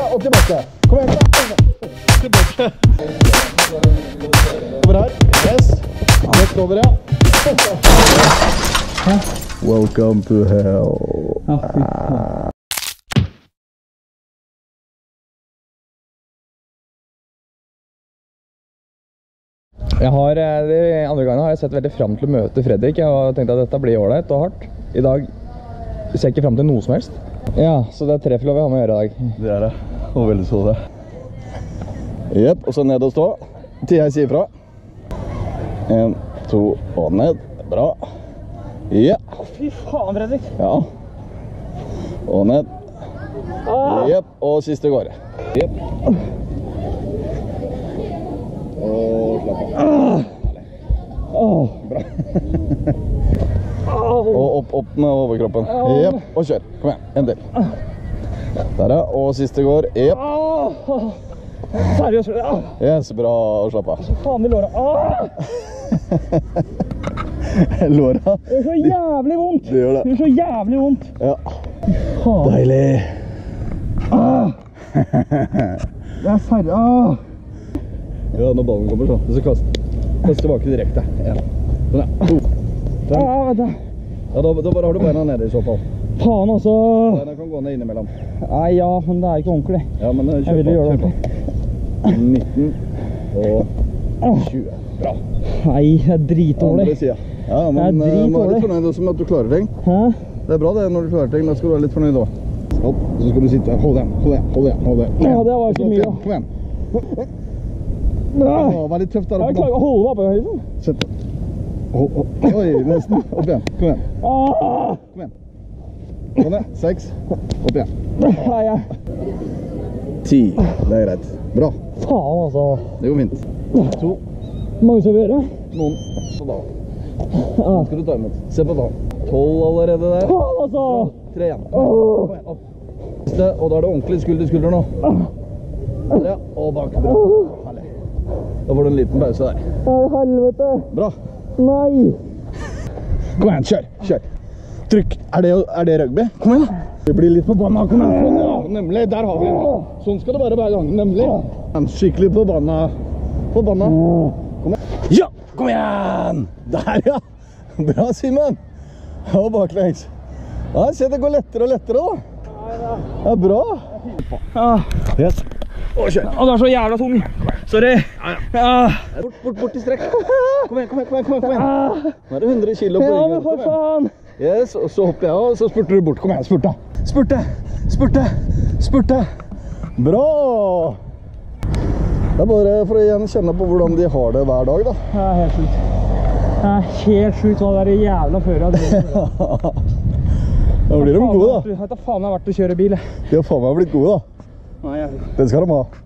og tilbake. Kom igjen. Tilbake. Over her. Yes. Rett over, ja. Welcome to hell. Jeg har, eh, de andre gangene har jeg sett veldig fram til å møte Fredrik. Jeg har tenkt at dette blir ålreit og hardt. I dag ser jeg ikke fram til noe som helst. Ja, så det er trefler vi har med å gjøre i dag. Det er det. Og veldig så det. Jepp, og så ned og stå. Til jeg sier fra. En, to og ned. Bra. Ja. Fy faen, Fredrik. Ja. Og ned. Jepp, og siste går. Jepp. Opp, med overkroppen. Jep. og kjør. Kom igjen, en del. Der ja, og siste går. Jepp. Seriøst. Yes, bra, slapp av. faen i låra. Ah, Låra. det gjør så jævlig vondt. Det gjør det. Det gjør så jævlig vondt. Ja. Faen. Deilig. Det er ferdig. Ah. Ja, når ballen kommer sånn, så kast, kast tilbake direkte. Ja. Sånn, ja. Fem. Ah. Ja, da, da har du beina nede i så fall. Faen, altså. Beina kan gå ned innimellom. Nei, ja, men det er ikke ordentlig. Ja, men kjøp Jeg vil på. gjøre Kjør det på. 19 og 20. Bra. Nei, det er Andre siden. Ja, men Det er eh, nå er du fornøyd også med at du klarer ting. Hæ? Det er bra det når du klarer ting. Da skal du være litt fornøyd også. Hopp, så skal du sitte. Hold igjen, hold igjen. hold igjen, hold igjen. Ja, det var ikke mye, igjen, da. Kom igjen. Nei. Å, Vær litt tøff der Jeg oppe. klarer ikke å holde meg oppe i høyden. Sett. Hold, hold. Oi, nesten. Opp igjen. Kom igjen. Kom igjen. Sånn, ja. Seks. Opp igjen. Nei, ja. Ti. Det er greit. Bra. Faen, altså. Det går fint. To. Mange skal vi gjøre? Noen. Så da. Nå skal du ta imot. Se på da. Tolv allerede der. Faen, altså. Tre igjen. Kom igjen. Opp. Siste. Og da er det ordentlig skulder skulder nå. Ja. Og bak. Bra. Herlig. Da får du en liten pause der. Helvete. Bra. Nei. Kom igjen, kjør. Kjør. Trykk. Er det, er det rugby? Kom igjen, da. Vi blir litt forbanna. Kom igjen. Sånn, ja. Nemlig. Der har vi den. Sånn skal det være hver gang. Nemlig. Skikkelig forbanna. Forbanna. Kom igjen. Ja! Kom igjen! Der, ja. Bra, Simen. Og baklengs. Ja, se, det går lettere og lettere, da. Det er bra. Ja. Yes. Å, kjør. Å, det er så jævla tung. Sorry. Ah. Bort, bort, bort i strekk. Kom igjen, kom igjen, kom igjen. Kom igjen. Nå er det 100 kilo på Ja, men for faen. Yes, og så hopper jeg og så spurter du bort. Kom igjen, spurte. Spurte, spurte, spurte. Bra! Det er bare for å igjen kjenne på hvordan de har det hver dag, da. Det er helt sjukt. Det er helt sjukt hva det der jævla føret har Da blir de gode, da. Jeg vet da faen jeg har vært å kjøre bil. jeg. De har faen meg blitt gode, da. Nei, jeg... Den skal de ha.